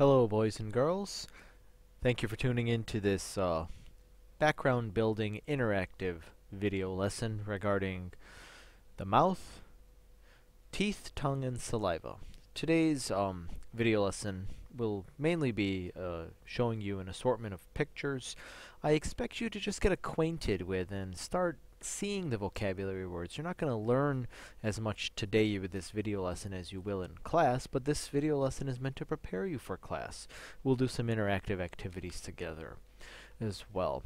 Hello boys and girls. Thank you for tuning in to this uh, background building interactive video lesson regarding the mouth, teeth, tongue, and saliva. Today's um, video lesson will mainly be uh, showing you an assortment of pictures. I expect you to just get acquainted with and start seeing the vocabulary words. You're not going to learn as much today with this video lesson as you will in class, but this video lesson is meant to prepare you for class. We'll do some interactive activities together as well.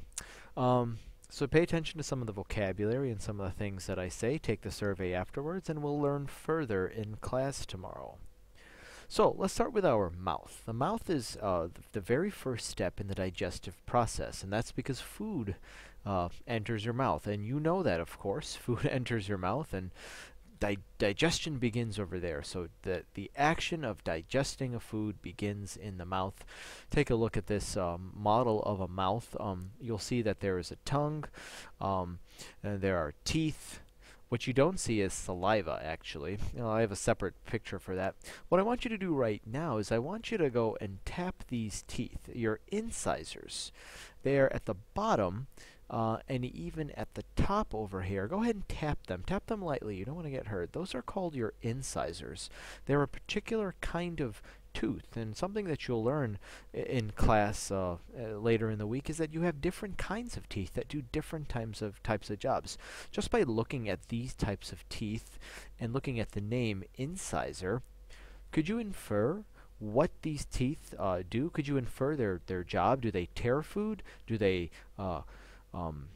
Um, so pay attention to some of the vocabulary and some of the things that I say. Take the survey afterwards, and we'll learn further in class tomorrow. So let's start with our mouth. The mouth is uh, th the very first step in the digestive process, and that's because food uh, enters your mouth. And you know that, of course. Food enters your mouth, and di digestion begins over there. So the, the action of digesting a food begins in the mouth. Take a look at this um, model of a mouth. Um, you'll see that there is a tongue, um, and there are teeth, what you don't see is saliva, actually. You know, I have a separate picture for that. What I want you to do right now is I want you to go and tap these teeth, your incisors. They are at the bottom uh, and even at the top over here. Go ahead and tap them. Tap them lightly. You don't want to get hurt. Those are called your incisors. They're a particular kind of tooth. And something that you'll learn in class uh, uh, later in the week is that you have different kinds of teeth that do different types of types of jobs. Just by looking at these types of teeth and looking at the name incisor, could you infer what these teeth uh, do? Could you infer their, their job? Do they tear food? Do they uh, um,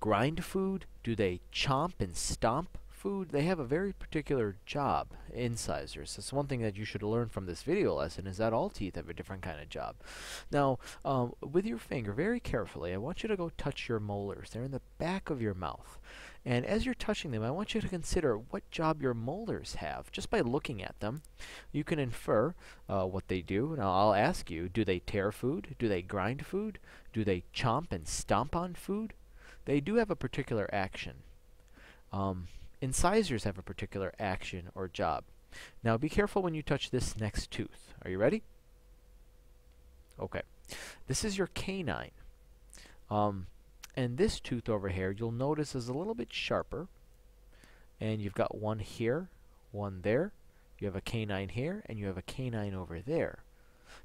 grind food? Do they chomp and stomp food, they have a very particular job, incisors. That's one thing that you should learn from this video lesson is that all teeth have a different kind of job. Now, um, with your finger, very carefully, I want you to go touch your molars. They're in the back of your mouth. And as you're touching them, I want you to consider what job your molars have. Just by looking at them, you can infer uh, what they do. Now, I'll ask you, do they tear food? Do they grind food? Do they chomp and stomp on food? They do have a particular action. Um, Incisors have a particular action or job. Now be careful when you touch this next tooth. Are you ready? Okay. This is your canine. Um, and this tooth over here, you'll notice is a little bit sharper. And you've got one here, one there. You have a canine here, and you have a canine over there.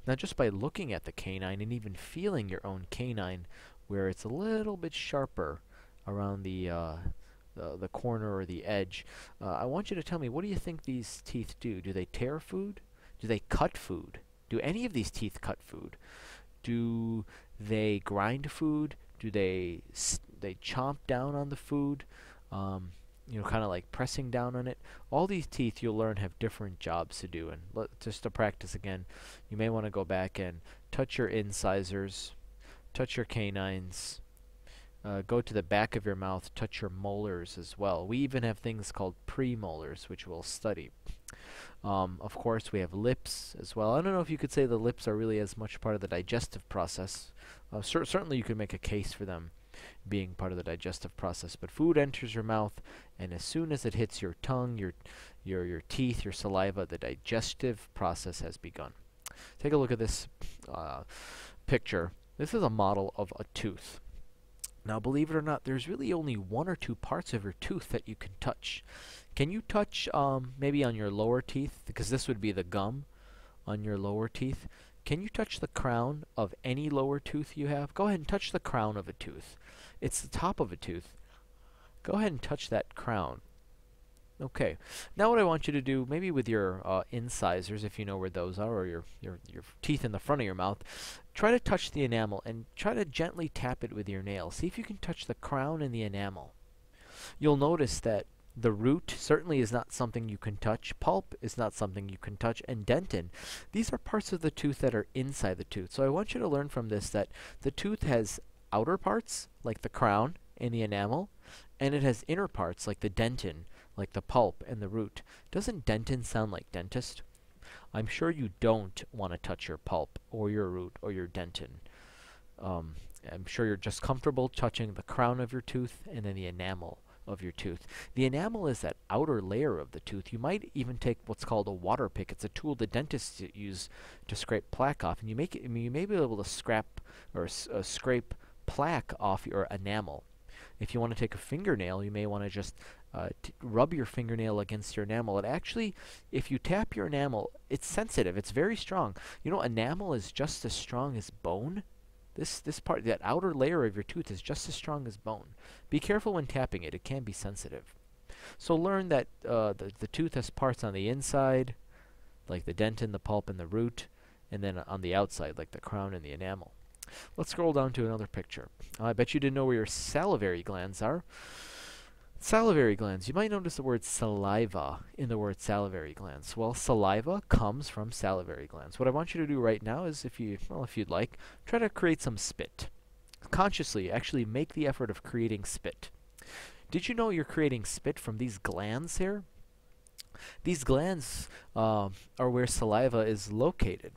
Now just by looking at the canine and even feeling your own canine where it's a little bit sharper around the uh, the, the corner or the edge. Uh, I want you to tell me, what do you think these teeth do? Do they tear food? Do they cut food? Do any of these teeth cut food? Do they grind food? Do they they chomp down on the food? Um, you know, kind of like pressing down on it. All these teeth you'll learn have different jobs to do. And just to practice again, you may want to go back and touch your incisors, touch your canines, uh, go to the back of your mouth, touch your molars as well. We even have things called premolars, which we'll study. Um, of course, we have lips as well. I don't know if you could say the lips are really as much part of the digestive process. Uh, cer certainly, you could make a case for them being part of the digestive process. But food enters your mouth, and as soon as it hits your tongue, your your your teeth, your saliva, the digestive process has begun. Take a look at this uh, picture. This is a model of a tooth. Now, believe it or not, there's really only one or two parts of your tooth that you can touch. Can you touch um, maybe on your lower teeth, because this would be the gum on your lower teeth? Can you touch the crown of any lower tooth you have? Go ahead and touch the crown of a tooth. It's the top of a tooth. Go ahead and touch that crown. Okay. Now what I want you to do, maybe with your uh, incisors, if you know where those are, or your, your, your teeth in the front of your mouth, try to touch the enamel and try to gently tap it with your nail. See if you can touch the crown and the enamel. You'll notice that the root certainly is not something you can touch. Pulp is not something you can touch. And dentin, these are parts of the tooth that are inside the tooth. So I want you to learn from this that the tooth has outer parts, like the crown and the enamel, and it has inner parts, like the dentin, like the pulp and the root. Doesn't dentin sound like dentist? I'm sure you don't want to touch your pulp or your root or your dentin. Um, I'm sure you're just comfortable touching the crown of your tooth and then the enamel of your tooth. The enamel is that outer layer of the tooth. You might even take what's called a water pick. It's a tool the dentists use to scrape plaque off, and you make it, I mean, you may be able to scrap or uh, scrape plaque off your enamel. If you want to take a fingernail, you may want to just uh, rub your fingernail against your enamel. It actually, if you tap your enamel, it's sensitive. It's very strong. You know, enamel is just as strong as bone. This this part, that outer layer of your tooth is just as strong as bone. Be careful when tapping it. It can be sensitive. So learn that uh, the, the tooth has parts on the inside, like the dentin, the pulp, and the root, and then on the outside, like the crown and the enamel. Let's scroll down to another picture. Uh, I bet you didn't know where your salivary glands are. Salivary glands. You might notice the word saliva in the word salivary glands. Well, saliva comes from salivary glands. What I want you to do right now is, if you, well, if you'd like, try to create some spit. Consciously, actually make the effort of creating spit. Did you know you're creating spit from these glands here? These glands uh, are where saliva is located.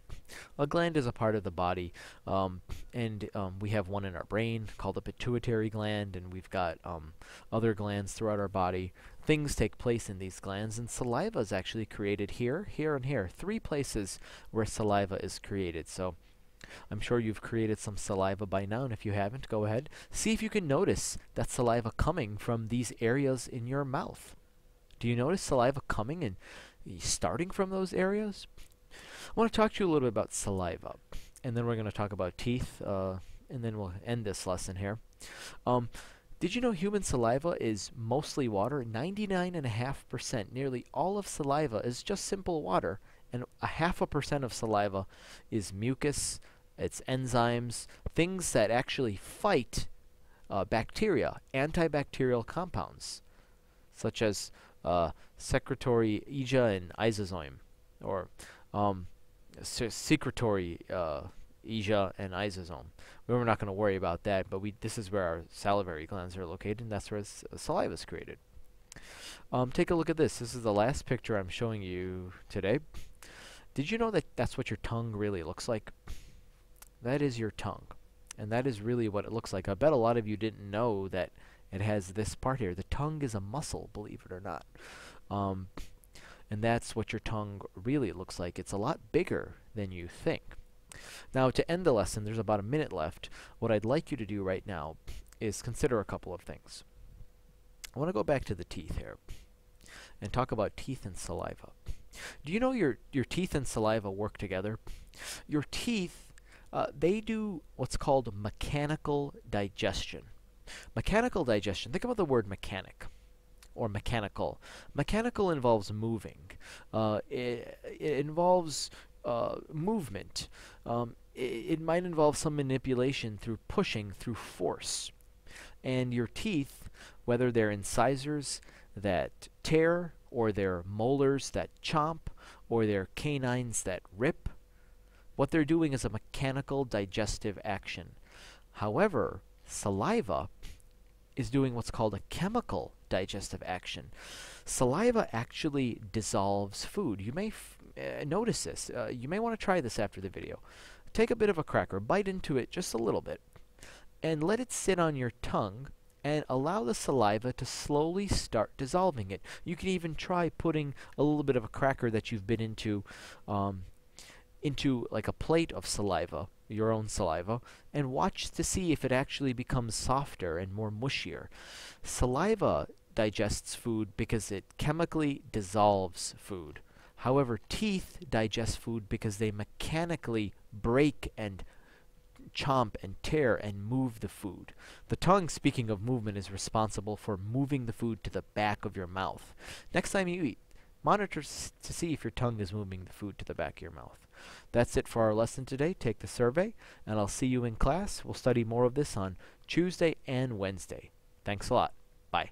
A gland is a part of the body, um, and um, we have one in our brain called the pituitary gland, and we've got um, other glands throughout our body. Things take place in these glands, and saliva is actually created here, here, and here. Three places where saliva is created. So I'm sure you've created some saliva by now, and if you haven't, go ahead. See if you can notice that saliva coming from these areas in your mouth. Do you notice saliva coming and starting from those areas? I want to talk to you a little bit about saliva, and then we're going to talk about teeth, uh, and then we'll end this lesson here. Um, did you know human saliva is mostly water? 99.5%, nearly all of saliva is just simple water, and a half a percent of saliva is mucus, it's enzymes, things that actually fight uh, bacteria, antibacterial compounds, such as uh, secretory IgA and lysozyme, or um, secretory uh, IgA and lysozyme. We're not going to worry about that, but we this is where our salivary glands are located, and that's where saliva is created. Um, take a look at this. This is the last picture I'm showing you today. Did you know that that's what your tongue really looks like? That is your tongue. And that is really what it looks like. I bet a lot of you didn't know that it has this part here. The tongue is a muscle, believe it or not. Um, and that's what your tongue really looks like. It's a lot bigger than you think. Now, to end the lesson, there's about a minute left. What I'd like you to do right now is consider a couple of things. I want to go back to the teeth here and talk about teeth and saliva. Do you know your, your teeth and saliva work together? Your teeth, uh, they do what's called mechanical digestion. Mechanical digestion, think about the word mechanic or mechanical. Mechanical involves moving. Uh, it, it, involves uh, movement. Um, it, it, might involve some manipulation through pushing, through force. And your teeth, whether they're incisors that tear, or they're molars that chomp, or they're canines that rip, what they're doing is a mechanical digestive action. However, saliva is doing what's called a chemical digestive action. Saliva actually dissolves food. You may uh, notice this. Uh, you may want to try this after the video. Take a bit of a cracker, bite into it just a little bit, and let it sit on your tongue and allow the saliva to slowly start dissolving it. You can even try putting a little bit of a cracker that you've been into um, into like a plate of saliva, your own saliva, and watch to see if it actually becomes softer and more mushier. Saliva digests food because it chemically dissolves food. However, teeth digest food because they mechanically break and chomp and tear and move the food. The tongue, speaking of movement, is responsible for moving the food to the back of your mouth. Next time you eat, monitor to see if your tongue is moving the food to the back of your mouth. That's it for our lesson today. Take the survey, and I'll see you in class. We'll study more of this on Tuesday and Wednesday. Thanks a lot. Bye.